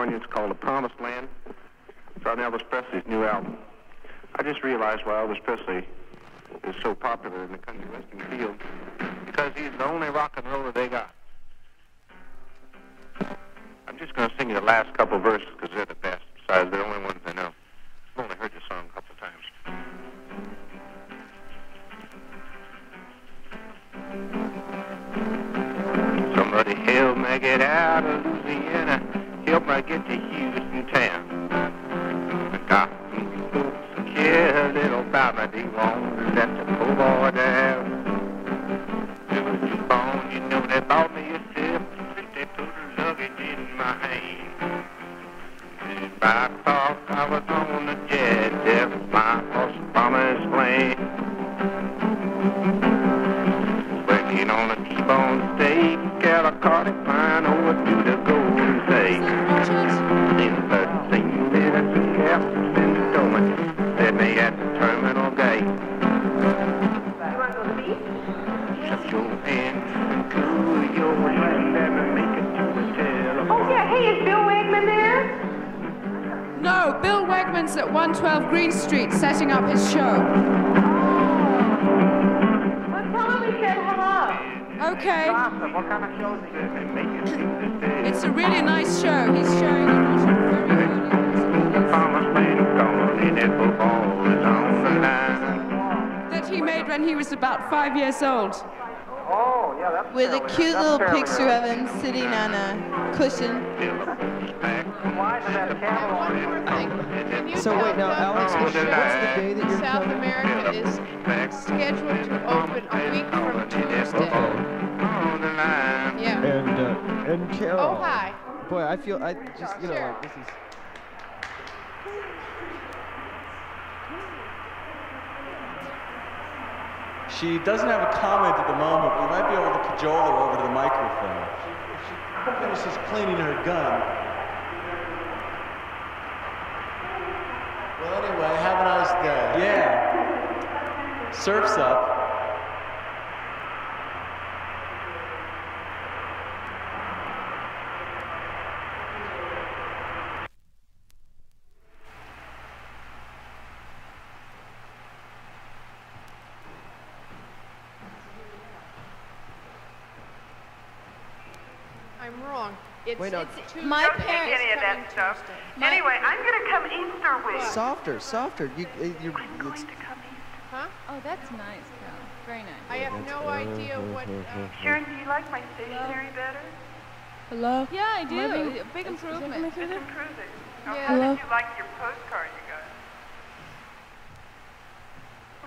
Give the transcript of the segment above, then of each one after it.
It's called The Promised Land. It's on Elvis Presley's new album. I just realized why Elvis Presley is so popular in the country western field because he's the only rock and roller they got. I'm just going to sing you the last couple verses because they're the best. Besides, they're the only ones I know. I've only heard the song a couple times. Somebody help me get out of Louisiana. Help me get to Houston town. I got some folks who care a little about me. They won't let the poor boy down. They was just born, you know, they bought me a trip. They put a luggage in my hand. If I thought I was on a jet, if my horse promised land. No, Bill Wegman's at 112 Greene Street setting up his show. Well, tell him we said hello. Okay. What kind of shows it to the. It's a really nice show. He's showing it very early. Is. That he made when he was about five years old. Oh, yeah, that's With a cute little picture of him sitting on a cushion. So wait, now, Alex, what's, what's the day that you're South coming? America is scheduled to open a week from Tuesday. Yeah. And uh, and Carol. Oh, hi. Boy, I feel I just you know like this is. She doesn't have a comment at the moment. We might be able to cajole her over to the microphone. She finishes cleaning her gun. Well, anyway, have a nice day. Yeah. Surf's up. I'm wrong. It's, Wait, no. it's Tuesday. My It's parents- Any of that coming stuff. Tuesday. Anyway, I'm going to come Easter week. Softer, softer. You, uh, you're, I'm going to come Easter. Huh? Oh, that's nice, Carol. Very nice. I have no idea what. Uh, Sharon, do you like my stationery better? Hello? Yeah, I do. Maybe- Big improvement. It's improving. Oh, Yeah. How Hello? did you like your postcard you got?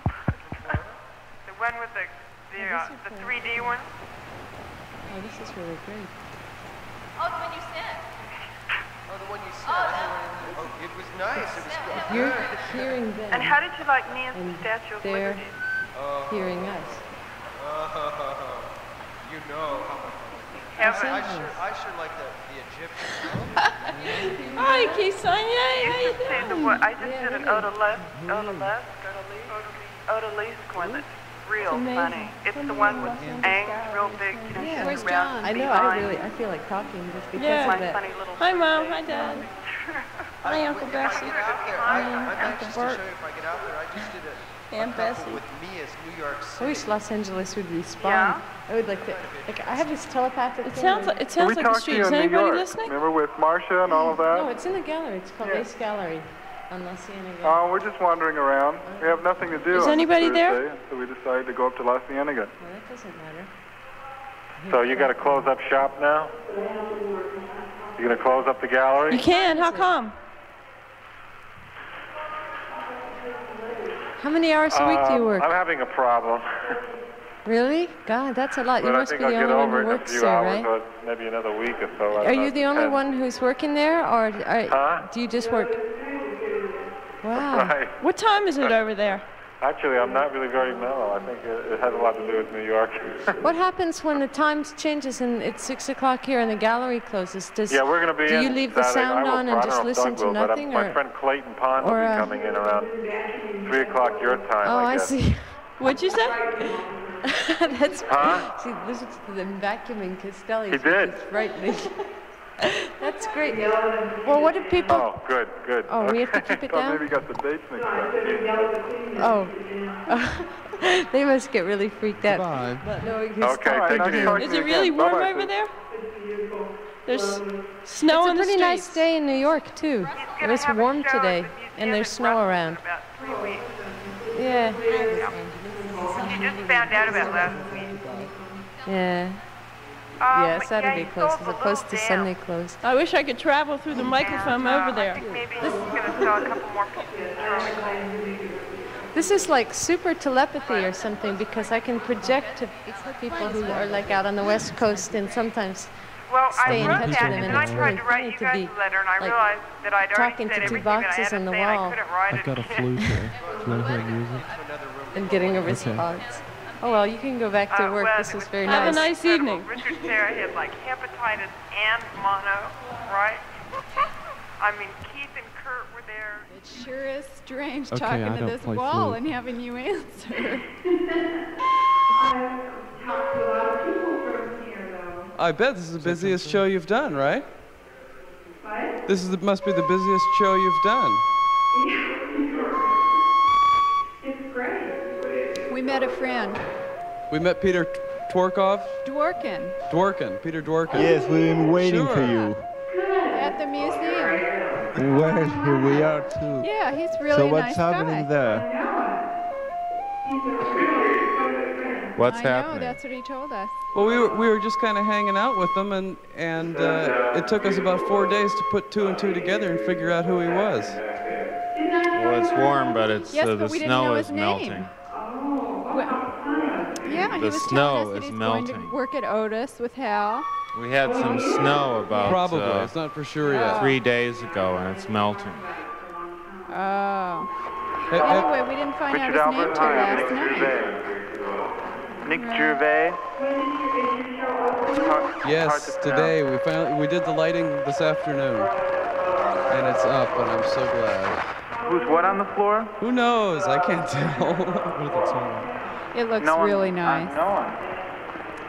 the one with the the, uh, the 3D one? Oh, this is really great. Oh, the one you sent. Oh, the one you said. Oh, oh, it was nice. It was good. You're hearing And how did you like Nancy's And the Statue of they're- Liberty? Oh. hearing us. Oh, you know how much. Heaven. I sure, I sure like the, the Egyptian. Hi, Keith Sonnier. You should see the one. I just Yeah, did an really. Mm-hmm. Odalisque, Odalisque, Odalisque, Odalisque one that's real amazing. funny. It's the one with Aang's real big, you know, Yeah. sitting around I know. I really. I feel like talking just because Yeah. my of that. funny little. Hi, Mom. Hi, Dad. Hi, Uncle If I Bessie. get out I, I'm Uncle anxious to Bert. show you if I get out there. I just did a, Aunt a couple Bessie. with New York I wish Los Angeles would respond. Yeah? I would like to. Like I have this telepathic. It sounds like it sounds like a street. Is anybody listening? Remember with Marcia and all of that? No, it's in the gallery. It's called Yeah. Ace Gallery Cienega. Oh, we're just wandering around. We have nothing to do Is anybody there? So we decided to go up to La Cienega. Well, that doesn't matter. So you got to close up shop now? You gonna close up the gallery? You can. How come? How many hours a week do you Um, work? I'm having a problem, Really? God, that's a lot. but You must be I'll the only one who works there, hours, right? maybe another week or so. I Are you the only one who's working there, or are, Huh? do you just work? Wow. Right. What time is it over there? Actually, I'm not really very mellow. I think it, it has a lot to do with New York. What happens when the time changes and it's six o'clock here and the gallery closes? Does yeah, we're going to be do in you leave the Saturday. sound I on and just listen to will, but, uh, nothing, My friend Clayton Pond will be uh, coming in around 3 o'clock your time, Oh, I guess. see. What'd you say? That's Huh? see, listen to them vacuuming Castelli. He did. It's frightening. That's great. Well, what do people? Oh, good, good. Oh, we have to keep it Thought down? Maybe got the dates mixed up. Oh, they must get really freaked out. Bye. Not knowing who's Okay, talking. thank you. Is it really warm over there? There's snow It's on a the pretty nice day in New York too. It was warm today, and there's snow around. About. Yeah, She just found out about last week. yeah, Um, yeah. Saturday he closed sold as the opposed to dam. Sunday closed. I wish I could travel through the microphone And, uh, over there. I think maybe he's going to sell a couple more pieces This is like super telepathy or something because I can project to people who are like out on the west coast and sometimes Well, stay I in wrote touch with that, them, and and then I it's tried really to write funny you to be a letter, and I like, realized that I'd already talking said to two everything that I boxes had on the say, and I wall. I've got a again. flute here. Do you want to hear music? and getting a response. Oh well, you can go back to Uh, work. well, This it was was very nice. Have a nice. nice evening. Richard Serra had like hepatitis and mono, right? I mean, Keith and Kurt were there. It sure is strange Okay, talking I to this wall flute. and having you answer. I bet this is the busiest show you've done, right? What? This is the, must be the busiest show you've done. we met a friend, We met Peter T- Tworkov, Dworkin, Dworkin, Peter Dworkin. Yes, we've been waiting Sure. for you. at the museum. Well, here we are too. Yeah, he's really nice. so what's nice happening guy. there? What's I know, that's what he told us. Well, we were, we were just kind of hanging out with them, and, and uh, it took us about four days to put two and two together and figure out who he was. Well, it's warm, but it's Yes, uh, but the we didn't snow know is his name. Melting. Well, yeah, The snow telling us that is he's going melting. to work at Otis with Hal. We had some snow about Probably. uh, it's not for sure yet. three days ago, and it's melting. Oh. Hey, hey, Anyway, we didn't find Richard out his name Albert, till last Nick night. Gervais. Nick Gervais. Hard- hard yes, today we finally we did the lighting this afternoon, and it's up, and I'm so glad. Who's what on the floor? Who knows? I can't tell. It looks no really uh, nice. no one.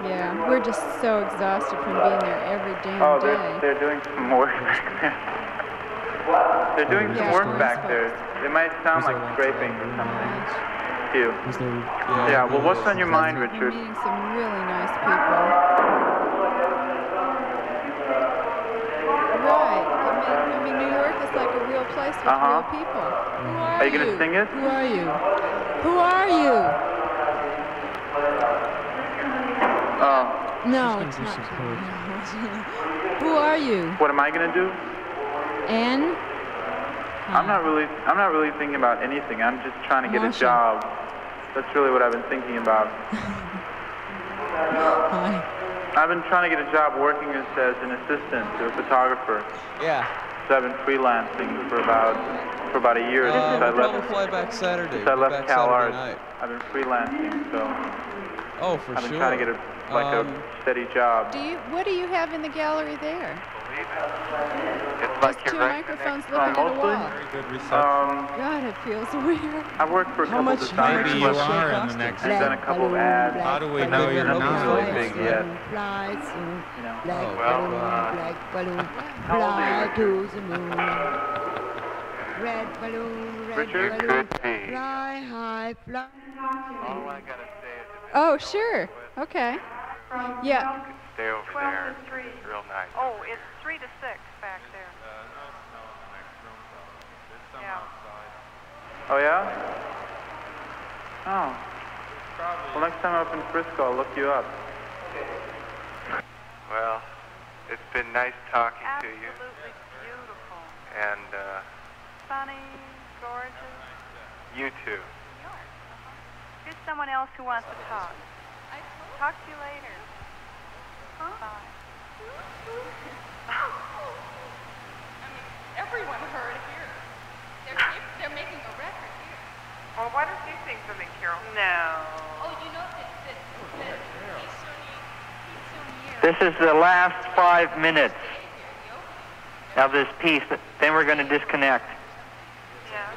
Yeah, we're just so exhausted from being there every damn Oh, day. they're, they're doing some work back there. They're doing some work back there. It might sound like scraping or something. Ew. Is Yeah, well, what's on your mind, We're Richard? meeting some really nice people. Right. I mean, New York is like a real place with Uh-huh. real people. Who are, Are you gonna sing it? Who are you? Who are you? Oh, No, it's not. Who are you? what am I gonna do? Anne? I'm not really, I'm not really thinking about anything. I'm just trying to get a job. That's really what I've been thinking about. Hi. I've been trying to get a job working as, as an assistant to a photographer. yeah. So I've been freelancing for about for about a year Uh, since I we'll probably left. fly back Saturday. Since I We'll left back Cal Saturday Arts, night. I've been freelancing. So Oh, for I've been sure. trying to get a like Um, a steady job. Do you? What do you have in the gallery there? It's Just two microphones looking at a wall. Very good reception. Um, God, it feels weird. I've worked for a How couple much- designers. Maybe you are in the next. I've done a couple of ads. How do we know you're not? really big yet. Flies You know. black Well, balloon, uh, black balloon, how old are fly to the moon. Red balloon, red Richard balloon, could fly high, fly. All I gotta say is if Oh, sure. Okay. Yeah. stay over 12 there, to 3. it's real nice. Oh, it's 3 to 6 back there. Yeah. Oh yeah? Oh. Well, next time I'm up in Frisco, I'll look you up. Well, it's been nice talking Absolutely to you. Absolutely beautiful. and uh, Sunny, gorgeous. you too. Here's someone else who wants to talk. Talk to you later. Bye. Everyone heard here. They're, they're making a record here. Well, why don't you sing something, Carol? No. Oh, you know that, that, that he's so near. He's so near. This is the last five minutes of this piece. Then we're going to disconnect. Yeah.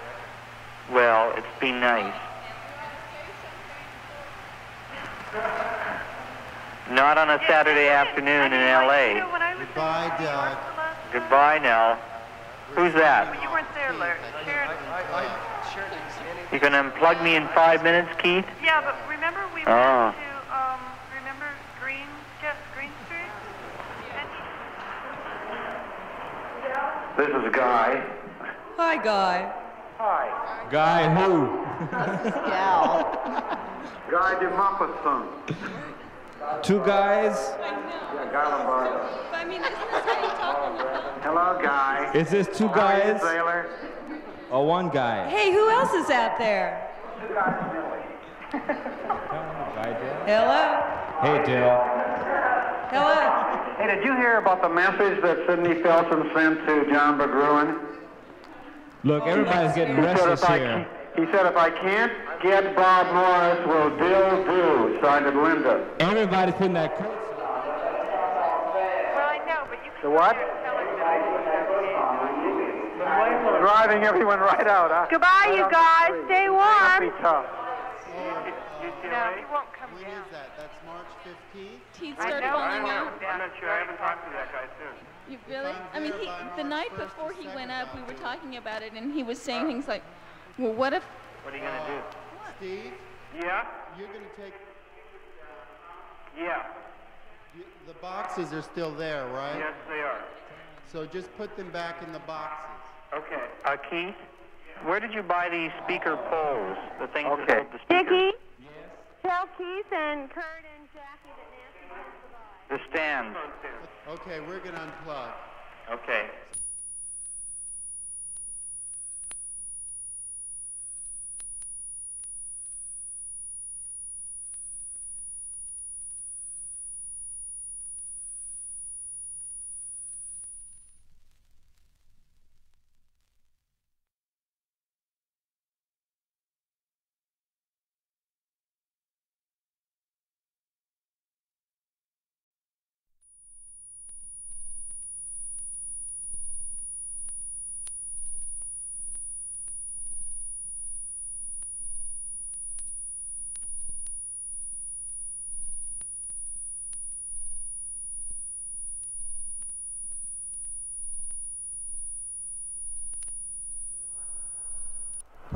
Well, it's been nice. Not on a Saturday afternoon in L.A. Goodbye, Doug. Goodbye, Nell. Who's that? You weren't there, Larry. Sharon. You gonna unplug me in five minutes, Keith? Yeah, but remember we went Oh. to, um, remember Green, Jet, Greene Street? This is Guy. Hi, Guy. Hi. Guy who? Gal. Guy DeMopperson. Two guys. Yeah, Guy Lombardo. I mean, isn't this how you talk on? Hello, Guy. Is this two How are you, guys Sailor? or one guy? Hey, who else is out there? Hello? Hey, Dill. Hello? Hey, did you hear about the message that Sidney Felsen sent to John McGruin? Look, everybody's getting restless here. Ca- he said, if I can't get Bob Morris, will Dill do? Signed Linda. Everybody's putting that. Well, I know, but you The what? Driving everyone right out, huh? Goodbye, you guys. Stay Must be warm. tough. No, he won't come When down. is that? That's March 15th? He'd I start know, falling I know. out. I'm not sure. I haven't talked to that guy soon. You really? I mean, he, the night before he went up, we were talking about it, and he was saying things like, "Well, what if?" What are you gonna do? Steve, Yeah? you're going to take. Yeah. You, the boxes are still there, right? Yes, they are. So just put them back in the boxes. Okay. Uh, Keith, where did you buy these speaker poles? The things that hold the speakers? Dickie? Tell Keith and Kurt and Jackie that Nancy wants to buy. The stands. Okay, we're going to unplug. Okay.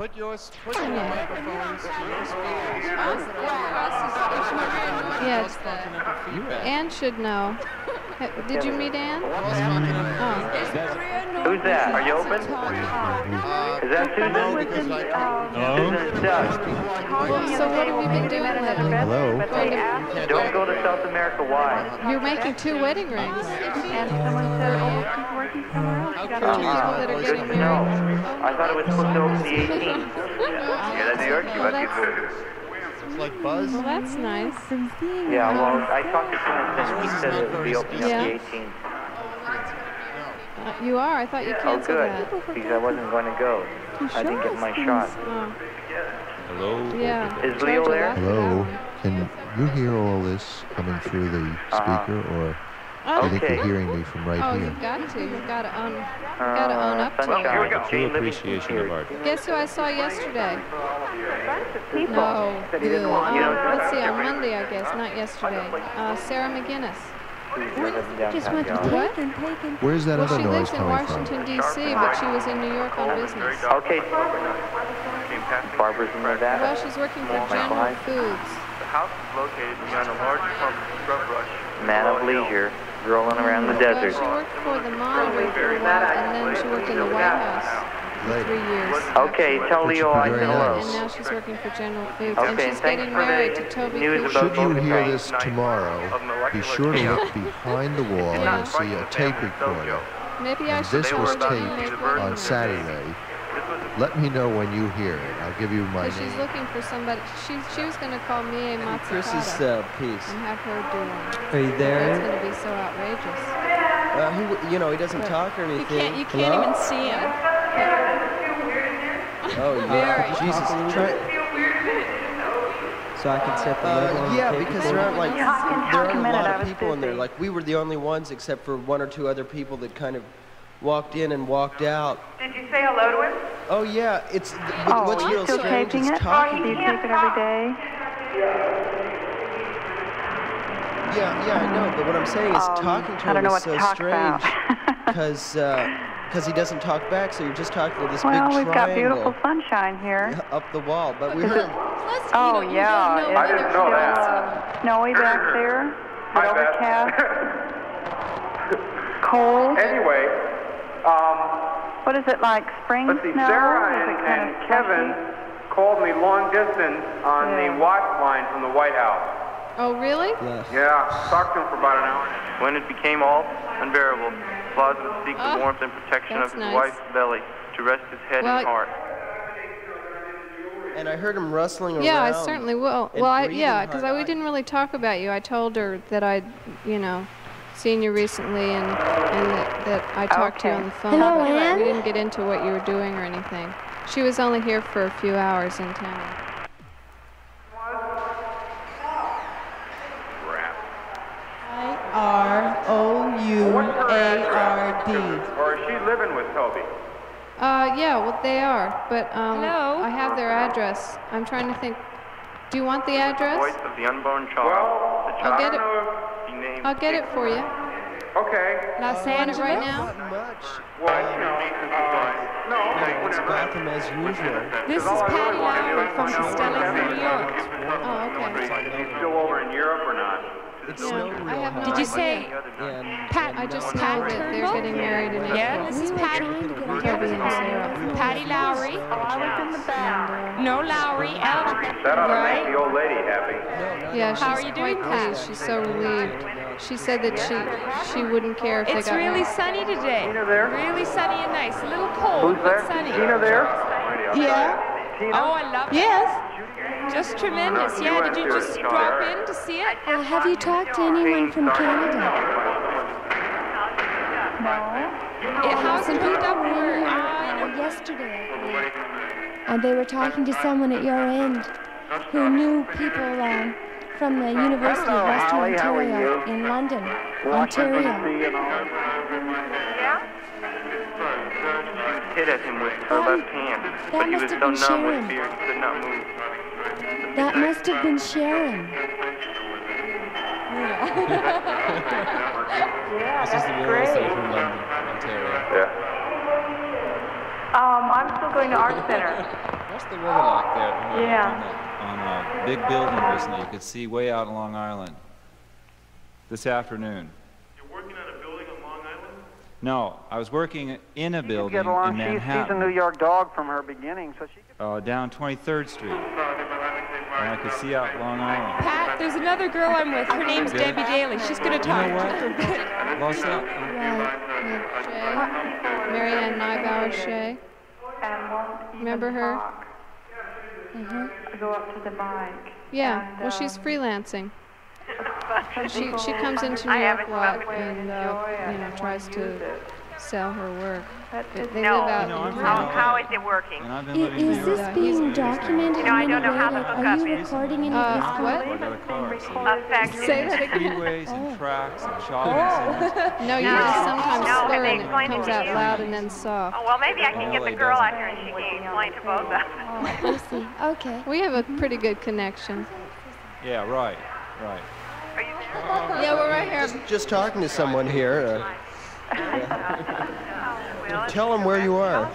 Put yours, put your microphones to your speakers. Yes. Anne should know. Did you meet Anne? Oh. Who's that? Are you open? Is that Susan? No, because Susan is Doug. So what have you been doing lately? Hello. Don't go to South America. Why? You're making two wedding rings. And someone said, oh, she's working somewhere else. She got Two a people job. that are Good getting to know. married. I thought it was supposed to open the 18th. Yeah, that's New York. Well, that's, It's like Buzz. well, that's nice. Yeah, well, I talked to Susan. He said it would be opening up Yeah. the 18th. Uh, you are? I thought you Oh, canceled good. that. Because I wasn't going to go. I didn't get my shot. Oh, Hello. yeah. Is Tried Leo to there? lock it Hello. down. Can you hear all this coming through the Uh-huh. speaker, or Oh, I think Okay. you're hearing me from right oh, here? you've got to. You've got to own. You've got to own up to Sunshine. it. Jay True appreciation of art. Guess who I saw yesterday? People. No. Said he didn't Ugh. want- you Uh, let's see, on Monday, I guess, not yesterday. Uh, Sarah McGinnis. Just went to Downtown. What? and taken. Where's that Well, other she lives in? Washington, D.C., but she was in New York on business. Okay. Barbara's in Nevada. Well, she's working for General. Foods. The house is located behind a large clump of scrub brush. Man of leisure, rolling around the Well, desert. she worked for the Monitor for a while, and then she worked in the White House for three years. Okay, tell Leo I said Very hello. And now she's working for General Foods, Okay, and she's thanks getting married to Toby news Cooper. about Should you hear Volkswagen. this tomorrow, be sure to look behind the wall and you'll see a tape recorder. Maybe I should this was her that you taped on. Saturday. Let me know when you hear it. I'll give you my But she's looking for somebody. She she was going to call me a Chris's Matsukata uh, piece. and have her do one. Are you there? It's there? going to be so outrageous. Uh, he, you know, he doesn't But talk or anything. You can't. You can't Hello? even see him. Oh, yeah. Jesus. Try, So I can set the level uh, on yeah, the because there aren't like Yeah, there talk aren't a a lot of people in there. Like we were the only ones, except for one or two other people that kind of walked in and walked out. Did you say hello to him? Oh yeah, it's th- Oh, what's are real still strange taping is it? talking. Do you tape it every day? Yeah, yeah, I know. But what I'm saying is, Um, talking to I don't him know is what to so talk strange about. because because he doesn't talk back. So you're just talking to this Well, big we've got beautiful sunshine here. up the wall. But we heard him. Oh yeah, I didn't know that. it's snowy back there. It's overcast. Cold. Anyway, um, What is it like? Spring let's see, snow? Sarah and, and of Kevin called me long distance on Yeah. the watch line from the White House. Oh, really? Yes. Yeah, talked to him for about an hour. When it became all unbearable, Claus would seek the Ah, warmth and protection of his nice. wife's belly to rest his head Well, and heart. And I heard him rustling around. Yeah, I certainly will. Well, I, yeah, because we didn't really talk about you. I told her that I'd, you know, seen you recently and, and that, that I talked to you on the phone. Hello, but Ann? We didn't get into what you were doing or anything. She was only here for a few hours in town. I R O U A R D. Or is she living with Toby? Uh, yeah, well, they are, but um, I have their address. I'm trying to think. Do you want the The address? voice of the unborn child. the I'll get it. Be I'll get it for you. Okay. Los Angeles. right now? Not much. Well, you know, uh, no, No, it's Gotham as usual. This is Patty Lowry from Castelli, New York. Oh, okay. He's still over in Europe or not? It's no real help. Did you say Pat? I just know Pat that they're getting married in Yeah, April. this is Patty. Toby and Sarah. Patty Lowry. No Lowry. Al. That ought to right? make the old lady happy. Yeah, she's How are you doing, quite Pat? pleased. She's so relieved. She said that she she wouldn't care if It's they got It's really married. sunny today. Tina there? Really sunny and nice. A little cold, Who's there? but sunny. Tina there? Yeah. Oh, I love it. Yes. Just tremendous. Yeah, did you just drop in to see it? Uh, have you talked to anyone from Canada? It, how's it hooked up where, uh, Uh, yesterday, I believe. And they were talking to someone at your end who knew people um, from the University of Western Holly. Ontario in London, Washington, Ontario. D.C. and all. Hit at him with her That- left hand, that but he must was have so been numb Sharon. with fear he could not move. That must have been Sharon. This is the railway station in London, Ontario. Yeah. Um, I'm still going to Art Center. What's the weather like there? Yeah. On, a, on a big building recently, you could see way out on Long Island. This afternoon. You're working on a building on Long Island? No, I was working in a building get along. in She's, she's a New York dog from her beginning, so she uh, down 23rd Street, and I could see out Long Island. Pat, there's another girl I'm with. Her name's Get it? Debbie Daly. She's going to talk You know to what? her a bit. Lost out. Shay, Marianne Nybauer Shay. And won't even Remember her? I go up to the bike. Yeah, And, well, she's um, freelancing. She she comes into New York a lot and uh, you know tries to. Sell her work. They, they No. live out You know, I'm in from How, how is it working? And I've I- been living in Is this being documented You know, I in don't any know how way? the Like, are you is. recording any Uh, of this? what? I got a car. so- Affected. Say that again. Freeways and tracks and shopping centers. No, you No. just sometimes No, slur and it comes out you? loud and then soft. Oh, well, maybe I can get the girl out here and she can explain to both of us. I see. Okay. We have a pretty good connection. Yeah, right, right. Are you there? Yeah, we're right here. Just, just talking to someone here. Uh, tell them where you are.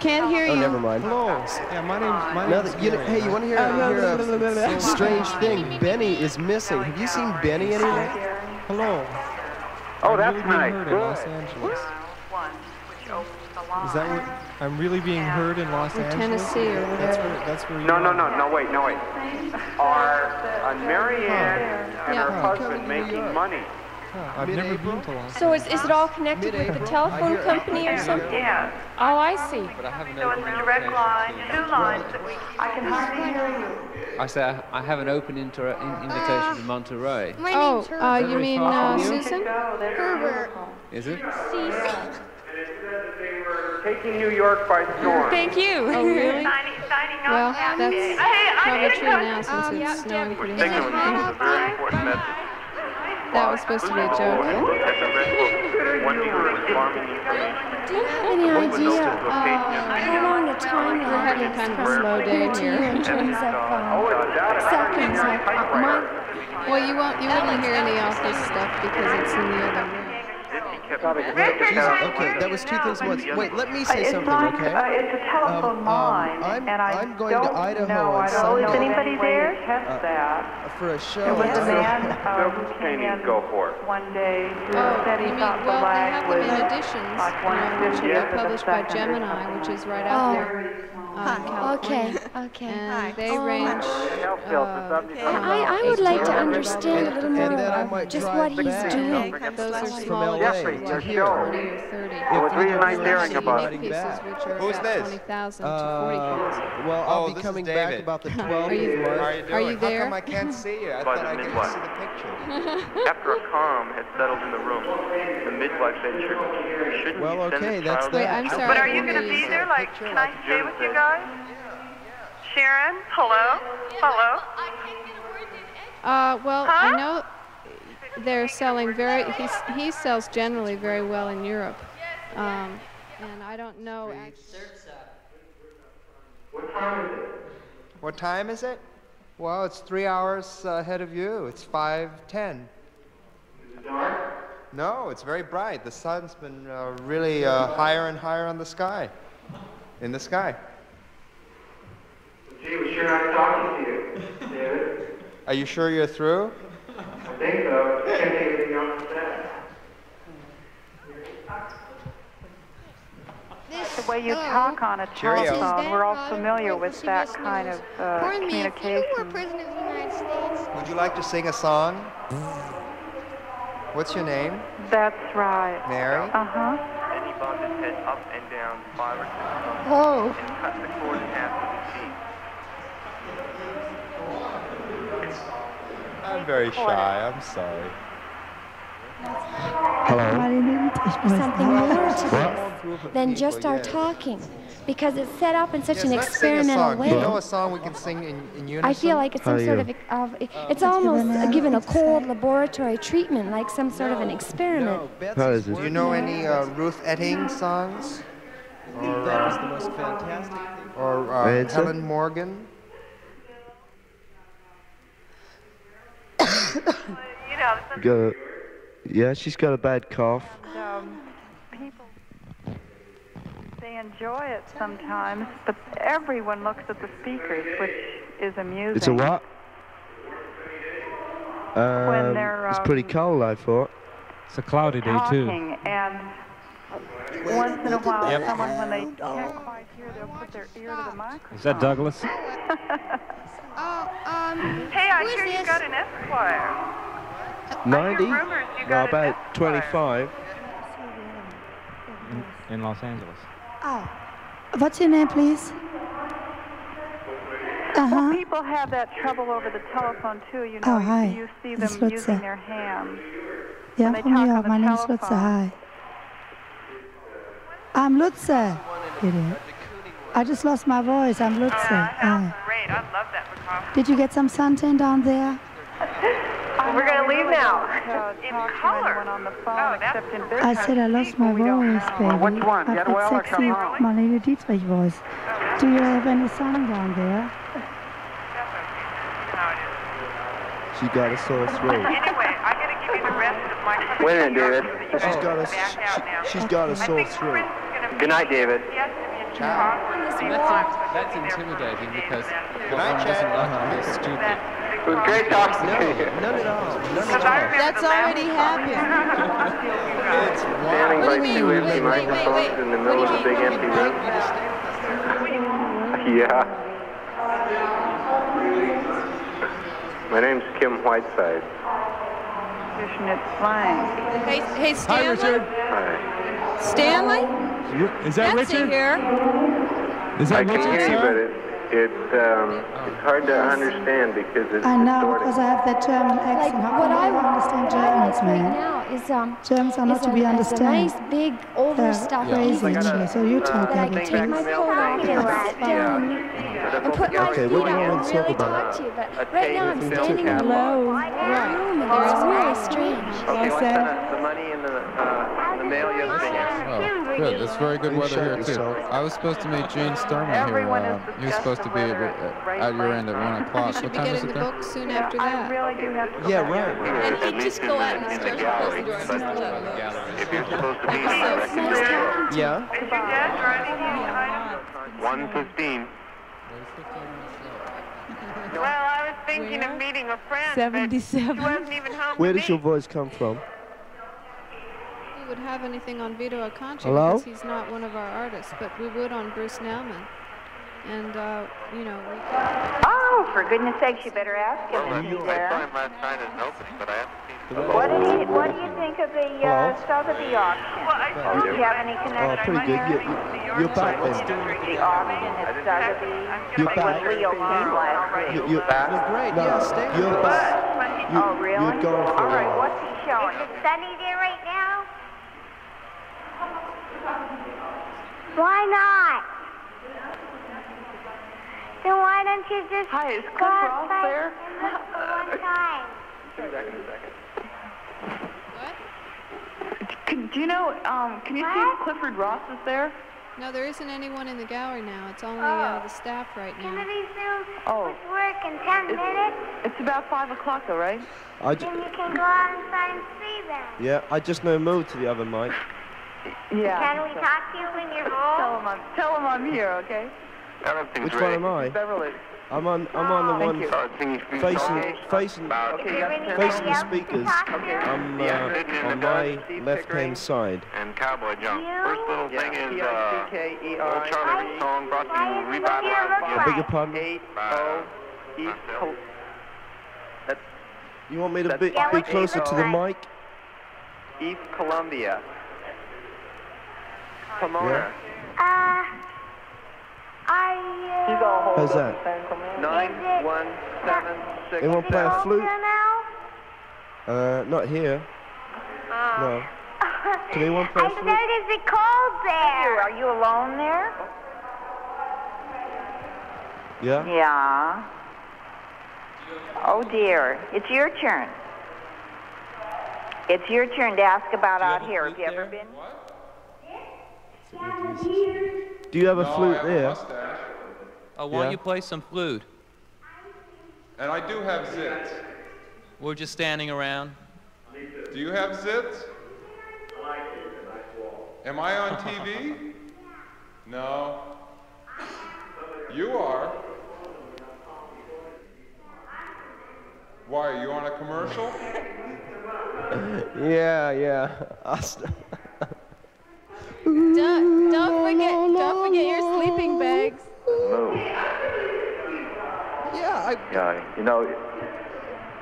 Can't hear Oh, you. never mind. Hello. Yeah, my name. My name's that, you know, hey, you want to hear, Oh, hear a strange thing? Benny is missing. Have you seen Benny anywhere? Hello. Oh, that's really being nice. heard in Los Angeles. One, which opens the line. Is that what I'm really being heard in Los Or Angeles? Tennessee or That's whatever. where. That's where you No, no, no, no, wait, no, wait. Are uh, Marianne and Yeah. her Huh. husband making money? Huh, I've never been to Los So is, is it all connected with the telephone company or something? Yeah. Oh, I see. But I haven't So it's a direct line, two lines that we. I can hardly hear you. I say I, I have an open inter- in- invitation to Monterey. My Oh, name's uh, you mean uh, you? Susan? Herbert. Is it? Taking New York by storm. Thank you. Oh, really? Signing, signing Well, that's Hey, probably true now since it's snowing pretty Taking hard. with you was a very important message. That was supposed to be a joke. At the Red Book, one eagle was farming information. Do you have any idea uh, how long a time We're lag having kind of a from slow day here to you in terms of Oh, um, it's seconds? Like uh, my, Well, you won't. You wouldn't hear any office stuff because it's in the other room. Jesus, okay, that was two things at once. Wait, let me say something, okay? uh, it's a telephone Um, um, line, I'm, and I I'm going to don't Idaho know, on I don't know Sunday. if anybody there test Uh, that. For a show. There was a man Uh, uh, who came in go for one day who Oh, said he thought the well, they lag have was editions, like you know, which 150th are published by Gemini, which is right out Oh. there. Um, Okay, California. Okay. And they Oh. range. I, I would like to understand a little more And then I about just what he's back. doing. Those are From smaller LA pieces, to like here. 20 or 30. It was really nice hearing about it. pieces, which are Who's this? 20,000 to Uh, 40,000. well, I'll Oh, be this is coming back David. about the Are 12th you- of March. How are you Are doing? you How there? come I can't see you? I By thought the I could midwife. see the picture. After a calm had settled in the room, the midwife said, "Should- shouldn't Well, you send okay, this that's child Wait, that. I'm sorry. But are you going to be there? Like, can I stay with you guys? Sharon, hello? Hello? Uh, well, I know they're selling very. He's, he sells generally very well in Europe, um, and I don't know. Actually, What time is it? Well, it's three hours ahead of you. It's 5:10. Is it dark? No, it's very bright. The sun's been uh, really uh, higher and higher on the sky. In the sky. Gee, we sure nice talking to you, David. Are you sure you're through? I think so. Can't think of anything else to say. The way you talk on a Cheerio. telephone, we're all familiar with that kind of uh, Pardon me, if you communication. were president of the United States, Would you like to sing a song? What's your name? That's right. Mary? Uh-huh. Then he bobbed his head up and down five or six times Oh. and cut the cord in half very shy. I'm sorry. Hello. Something more to this than just our talking, because it's set up in such Yes, an let's sing a experimental song. way. You know a song we can sing in, in unison? I feel like it's some sort you? of, of it's almost uh, given a cold laboratory treatment, like some sort of an experiment. How is it? Do you know any uh, Ruth Etting songs? Or, That was uh, the most fantastic thing. or uh, Helen Morgan? You know, Got a, yeah, she's got a bad cough. um, people, they enjoy it sometimes, but everyone looks at the speakers, which is amusing. It's a what? Um, they're, it's pretty um, cold, I thought. It's a cloudy day too. Talking, and once in a while, someone, when they can't quite hear, they'll put their ear to the microphone. Is that Douglas? Oh, um, hey, I who is hear you got an Esquire. 90? No, about 25. In, in Los Angeles. Oh. What's your name, please? Uh-huh. people have that trouble over the telephone too. You know, Oh, you- hi. you, see them Lutze. using their hands. Yeah, when they from talk here. on the My name is Lutze. Hi. I'm Lutze. I just lost my voice. I'm Lutze. Hi. Great, I love that precaution. Did you get some suntan down there? Well, we're going to leave now. In color. on the phone Oh, that's except in I said I lost my voice, know. baby. which one? I've got well sexy? Marlene Dietrich voice. Do you have any sun down there? She got a sore throat. Anyway, I got to give you the rest of my Wait a minute, David. She's got a, back out now. she, has got a I sore throat. Chris is going to Good night, David. He has to be in Chicago. That's, that's intimidating because night, one doesn't Chad. know how to be stupid. It was great talking No, to you. none at all. None at all. That's already happened. It's Standing wild. by two empty microphones in the middle of a big empty room. Yeah. My name's Kim Whiteside. It's slang. Hey, hey, Stanley. Hi. Richard. Hi. Stanley? Is that Betsy Richard? here. Is I that can Richard, hear you, but sir? It, it's, um, it's hard to understand because it's I know, distorted. because I have that German accent. How what I you want understand what I want Germans, right man? now is um Germs are not is to be understood. nice big They're overstuffed crazy, piece of actually, so you talk that I can take my coat off and sit down and, and put my Okay, feet what do up and to talk really about? talk to you. But right now I'm standing in the Hello. room and it's really strange. Okay, what's the, the money in the, the? Oh, good. It's very good weather here too. I was supposed to meet Gene Sturman here. Uh, he was supposed to be at, at your end at one o'clock. Should What be time is it the there? book soon after that. really do have to Yeah, back. right. And he'd just go out and start to close the door and just pull out. If you're supposed to be here, I It's nice talking. Yeah. Is your dad driving you? One fifteen. Well, I was thinking of meeting a friend, but she 77. wasn't even home Where does your voice come from? We would have anything on Vito Acconci Hello? because he's not one of our artists, but we would on Bruce Nauman. And, uh, you know, we Oh, for goodness sakes, you better ask him. Well, Is he I saw there? him last night at an opening, but I haven't seen him. What did he? What do you think of the uh, Sotheby auction? Well, I Do you have any Oh, connection pretty good. You, you, you're back then. the auction at Sotheby? You're back. With Leo came last week. You, you're back. great. No, Yeah, stay you're with back. You, oh, really? You're gone for All a right, while. what's he showing? Is it sunny there right now? Why not? Then why don't you just Hi, is go Cliff Ross outside there? and look for one time? Can, do you know, um, can you see if Clifford Ross is there? No, there isn't anyone in the gallery now. It's only uh, the staff right now. Timothy Sue Oh. with work in 10 minutes, It's about 5 o'clock, though, right? I ju- then you can go out inside and see them. yeah, I just now moved to the other mic. Yeah. Can we talk to you when you're home? Tell him I'm, tell him I'm here, okay? Everything's Which ready. one am I? Beverly. I'm on. I'm on the Thank one you. Oh, thingy, food facing facing Okay, the facing the speakers. talk? I'm uh, Yeah, sitting on my left-hand side. and cowboy junk. You? First little thing Yeah, is uh, old P-I-C-K-E-R-I. Charlie Reed song brought to you is revitalized by I beg your pardon. Eight by, O East myself. Col- That's You want me to be, be closer to the mic? East Columbia. Pomona. Uh, I, He's uh, all hold How's up that? in San Clemente. Nine one seven six. Anyone play a flute? here now? Uh, not here. No. Can anyone play I a said, flute? is it cold there? Are you alone there? Yeah. Yeah. Oh dear, it's your turn. It's your turn to ask about out here. Have you ever been? Do you have a flute there? Oh, why don't you play some flute? And I do have zits. We're just standing around. Do you have zits? Am I on TV? No. You are. Why, are you on a commercial? Yeah, yeah. I st- Don't, don't forget, don't forget your sleeping bags. Move. yeah, I. Yeah, you know.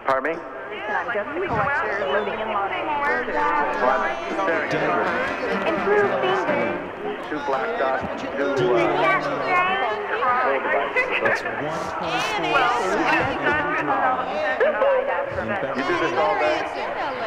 Pardon me? I'm just a collector living in Los Angeles. Well, I'm staring at her. Improve fingers. Two black dots, two. Uh, That's one Well, my son you do this all day?